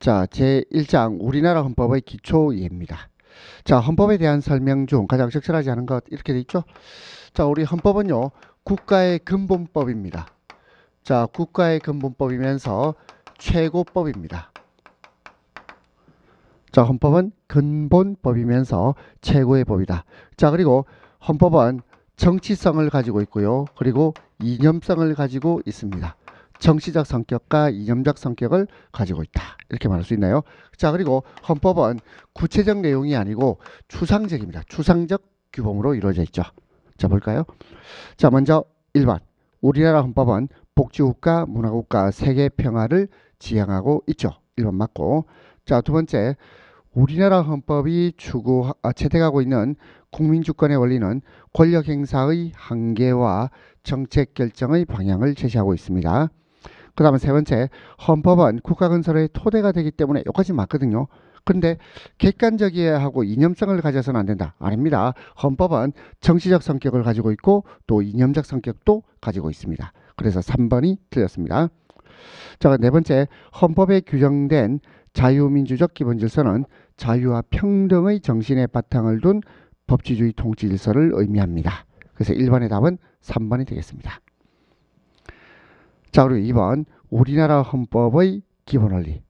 자, 제1장 우리나라 헌법의 기초 이해입니다. 자, 헌법에 대한 설명 중 가장 적절하지 않은 것 이렇게 돼 있죠? 자, 우리 헌법은요. 국가의 근본법입니다. 자, 국가의 근본법이면서 최고법입니다. 자, 헌법은 근본법이면서 최고의 법이다. 자, 그리고 헌법은 정치성을 가지고 있고요. 그리고 이념성을 가지고 있습니다. 정치적 성격과 이념적 성격을 가지고 있다. 이렇게 말할 수 있나요? 자, 그리고 헌법은 구체적 내용이 아니고 추상적입니다. 추상적 규범으로 이루어져 있죠. 자, 볼까요? 자, 먼저 1번. 우리나라 헌법은 복지국가, 문화국가, 세계 평화를 지향하고 있죠. 1번 맞고. 자, 두 번째. 우리나라 헌법이 추구, 아, 채택하고 있는 국민주권의 원리는 권력 행사의 한계와 정책 결정의 방향을 제시하고 있습니다. 그 다음에 세 번째, 헌법은 국가 건설의 토대가 되기 때문에 여기까지 맞거든요. 근데 객관적이어야 하고 이념성을 가져서는 안 된다. 아닙니다. 헌법은 정치적 성격을 가지고 있고 또 이념적 성격도 가지고 있습니다. 그래서 3번이 틀렸습니다. 자, 네 번째, 헌법에 규정된 자유민주적 기본질서는 자유와 평등의 정신의 바탕을 둔 법치주의 통치 질서를 의미합니다. 그래서 1번의 답은 3번이 되겠습니다. 자, 그리고 2번 우리나라 헌법의 기본 원리.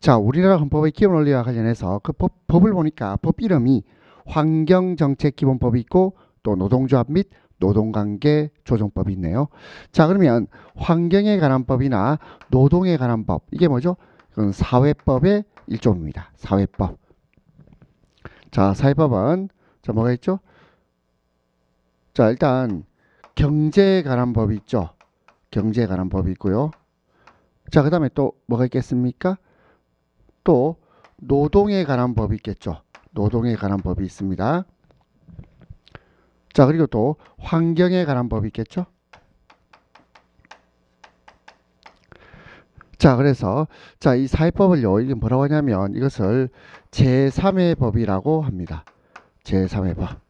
자, 우리나라 헌법의 기본 원리와 관련해서 그 법, 법을 보니까 법 이름이 환경정책기본법이 있고 또 노동조합 및 노동관계 조정법이 있네요. 자, 그러면 환경에 관한 법이나 노동에 관한 법 이게 뭐죠? 그건 사회법의 일종입니다. 사회법. 자, 사회법은 자 뭐가 있죠? 자, 일단 경제에 관한 법이 있죠. 경제에 관한 법이 있고요. 자, 그 다음에 또 뭐가 있겠습니까? 또 노동에 관한 법이 있겠죠. 노동에 관한 법이 있습니다. 자, 그리고 또 환경에 관한 법이 있겠죠. 자, 그래서 자, 이 사회법을요. 이게 뭐라고 하냐면 이것을 제3의 법이라고 합니다. 제3의 법.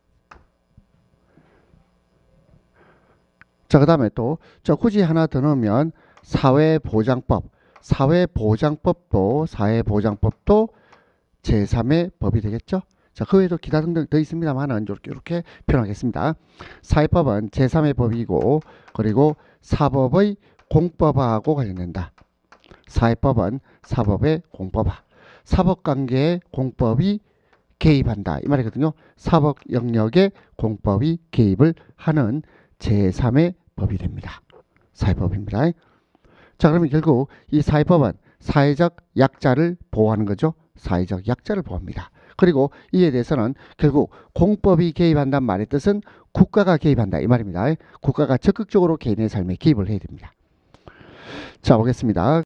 자, 그 다음에 또, 저 굳이 하나 더 넣으면 사회보장법. 사회보장법도, 사회보장법도 제3의 법이 되겠죠? 자, 그 외에도 기타 등등 더 있습니다만은 이렇게, 이렇게 표현하겠습니다. 사회법은 제3의 법이고, 그리고 사법의 공법화하고 관련된다. 사회법은 사법의 공법화. 사법관계에 공법이 개입한다. 이 말이거든요. 사법 영역에 공법이 개입을 하는 제3의 법이 됩니다. 사회법입니다. 자, 그러면 결국 이 사회법은 사회적 약자를 보호하는 거죠. 사회적 약자를 보호합니다. 그리고 이에 대해서는 결국 공법이 개입한다는 말의 뜻은 국가가 개입한다 이 말입니다. 국가가 적극적으로 개인의 삶에 개입을 해야 됩니다. 자 보겠습니다.